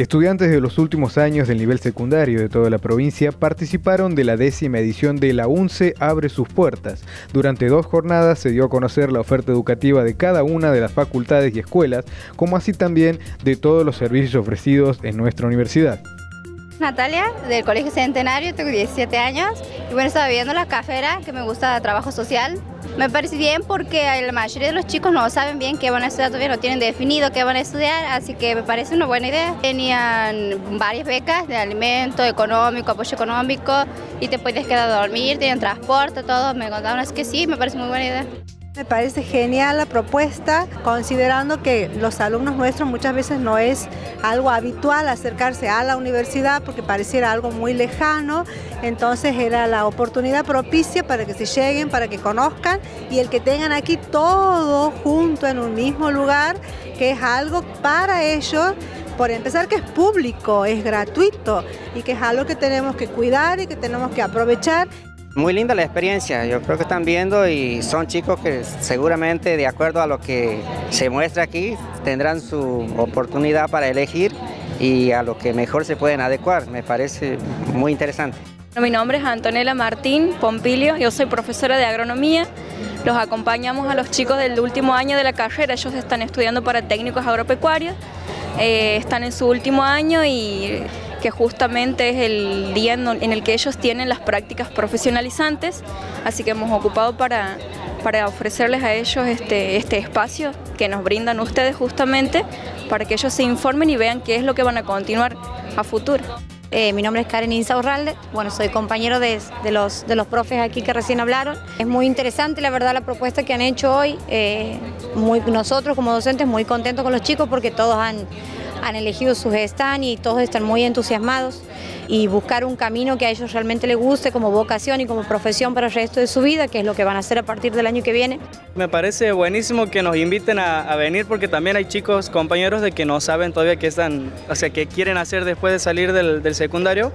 Estudiantes de los últimos años del nivel secundario de toda la provincia participaron de la décima edición de la UNCE Abre sus Puertas. Durante dos jornadas se dio a conocer la oferta educativa de cada una de las facultades y escuelas, como así también de todos los servicios ofrecidos en nuestra universidad. Natalia, del Colegio Centenario, tengo 17 años y bueno, estaba viendo la cafera que me gusta trabajo social. Me parece bien porque la mayoría de los chicos no saben bien qué van a estudiar, todavía no tienen definido qué van a estudiar, así que me parece una buena idea. Tenían varias becas de alimento, económico, apoyo económico y te puedes quedar a dormir, tienen transporte, todo. Me contaron, es que sí, me parece muy buena idea. Me parece genial la propuesta, considerando que los alumnos nuestros muchas veces no es algo habitual acercarse a la universidad porque pareciera algo muy lejano, entonces era la oportunidad propicia para que se lleguen, para que conozcan y el que tengan aquí todo junto en un mismo lugar, que es algo para ellos por empezar que es público, es gratuito y que es algo que tenemos que cuidar y que tenemos que aprovechar. Muy linda la experiencia, yo creo que están viendo y son chicos que seguramente de acuerdo a lo que se muestra aquí tendrán su oportunidad para elegir y a lo que mejor se pueden adecuar, me parece muy interesante. Mi nombre es Antonella Martín Pompilio, yo soy profesora de agronomía, los acompañamos a los chicos del último año de la carrera, ellos están estudiando para técnicos agropecuarios, eh, están en su último año y que justamente es el día en el que ellos tienen las prácticas profesionalizantes, así que hemos ocupado para, para ofrecerles a ellos este, este espacio que nos brindan ustedes justamente para que ellos se informen y vean qué es lo que van a continuar a futuro. Eh, mi nombre es Karen Insaurralde, bueno, soy compañero de, los, de los profes aquí que recién hablaron. Es muy interesante, la verdad, la propuesta que han hecho hoy. Eh, muy, nosotros como docentes muy contentos con los chicos porque todos han, han elegido su stand y todos están muy entusiasmados y buscar un camino que a ellos realmente les guste como vocación y como profesión para el resto de su vida, que es lo que van a hacer a partir del año que viene. Me parece buenísimo que nos inviten a, venir porque también hay chicos, compañeros de que no saben todavía qué están, o sea, qué quieren hacer después de salir del, del secundario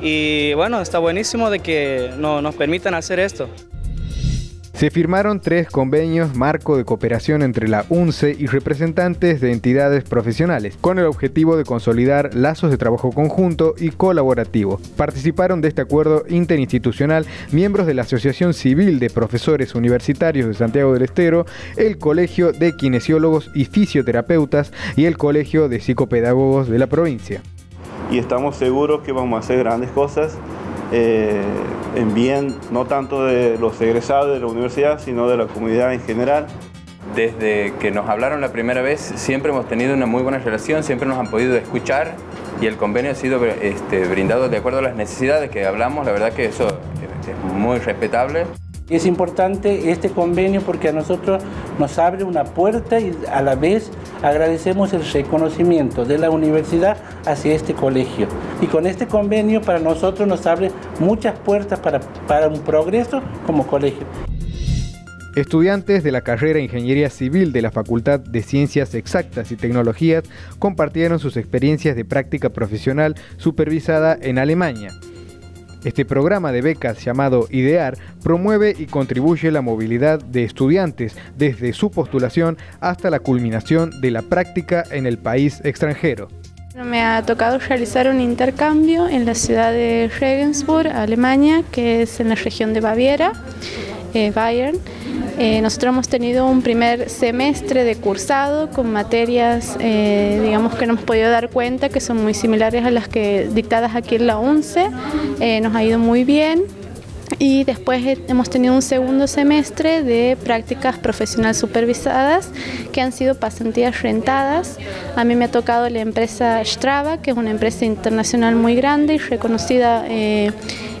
y bueno, está buenísimo de que no, nos permitan hacer esto. Se firmaron tres convenios marco de cooperación entre la UNCE y representantes de entidades profesionales, con el objetivo de consolidar lazos de trabajo conjunto y colaborativo. Participaron de este acuerdo interinstitucional miembros de la Asociación Civil de Profesores Universitarios de Santiago del Estero, el Colegio de Kinesiólogos y Fisioterapeutas y el Colegio de Psicopedagogos de la provincia. Y estamos seguros que vamos a hacer grandes cosas eh, en bien no tanto de los egresados de la universidad, sino de la comunidad en general. Desde que nos hablaron la primera vez, siempre hemos tenido una muy buena relación, siempre nos han podido escuchar y el convenio ha sido este, brindado de acuerdo a las necesidades que hablamos. La verdad que eso es muy respetable. Es importante este convenio porque a nosotros nos abre una puerta y a la vez agradecemos el reconocimiento de la universidad hacia este colegio. Y con este convenio para nosotros nos abre muchas puertas para, para un progreso como colegio. Estudiantes de la carrera Ingeniería Civil de la Facultad de Ciencias Exactas y Tecnologías compartieron sus experiencias de práctica profesional supervisada en Alemania. Este programa de becas llamado IDEAR promueve y contribuye la movilidad de estudiantes desde su postulación hasta la culminación de la práctica en el país extranjero. Me ha tocado realizar un intercambio en la ciudad de Regensburg, Alemania, que es en la región de Baviera, eh, Bayern. Eh, nosotros hemos tenido un primer semestre de cursado con materias, eh, digamos que nos hemos podido dar cuenta que son muy similares a las que dictadas aquí en la UNCE. Eh, nos ha ido muy bien. Y después hemos tenido un segundo semestre de prácticas profesionales supervisadas que han sido pasantías rentadas. A mí me ha tocado la empresa Strava, que es una empresa internacional muy grande y reconocida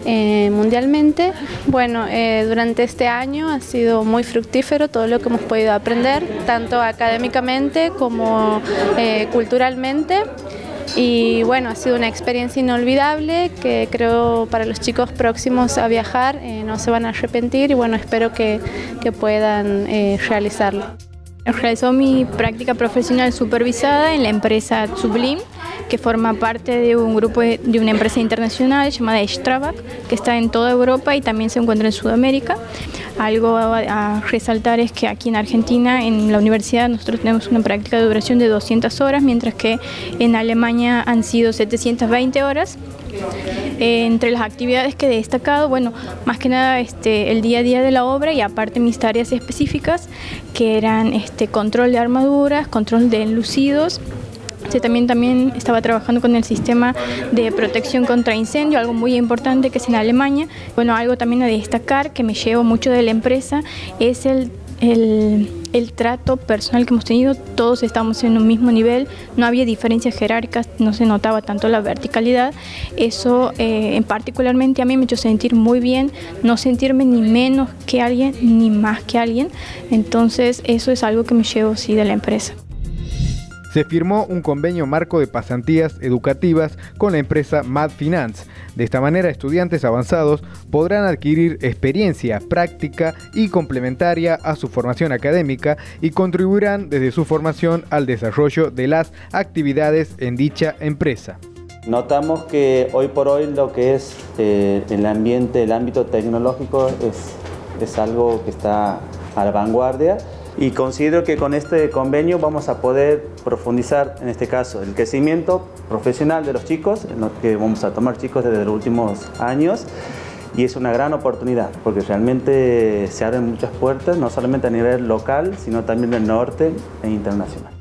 eh, mundialmente. Bueno, eh, durante este año ha sido muy fructífero todo lo que hemos podido aprender, tanto académicamente como eh, culturalmente. Y bueno, ha sido una experiencia inolvidable que creo para los chicos próximos a viajar no se van a arrepentir y bueno, espero que, que puedan realizarlo. Realizó mi práctica profesional supervisada en la empresa Sublime que forma parte de un grupo de, una empresa internacional llamada Strabag, que está en toda Europa y también se encuentra en Sudamérica. Algo a, resaltar es que aquí en Argentina, en la universidad, nosotros tenemos una práctica de duración de 200 horas, mientras que en Alemania han sido 720 horas. Eh, entre las actividades que he destacado, bueno, más que nada este, el día a día de la obra y aparte mis tareas específicas, que eran este, control de armaduras, control de enlucidos, también, también estaba trabajando con el sistema de protección contra incendio, algo muy importante que es en Alemania. Bueno, algo también a destacar que me llevo mucho de la empresa es el, el, trato personal que hemos tenido. Todos estamos en un mismo nivel, no había diferencias jerárquicas, no se notaba tanto la verticalidad. Eso eh, en particularmente a mí me hizo sentir muy bien, no sentirme ni menos que alguien ni más que alguien. Entonces eso es algo que me llevo sí de la empresa se firmó un convenio marco de pasantías educativas con la empresa Mad Finance. De esta manera, estudiantes avanzados podrán adquirir experiencia práctica y complementaria a su formación académica y contribuirán desde su formación al desarrollo de las actividades en dicha empresa. Notamos que hoy por hoy lo que es eh, el ambiente, el ámbito tecnológico es, es algo que está a la vanguardia y considero que con este convenio vamos a poder profundizar, en este caso, el crecimiento profesional de los chicos, en lo que vamos a tomar chicos desde los últimos años y es una gran oportunidad porque realmente se abren muchas puertas, no solamente a nivel local, sino también del norte e internacional.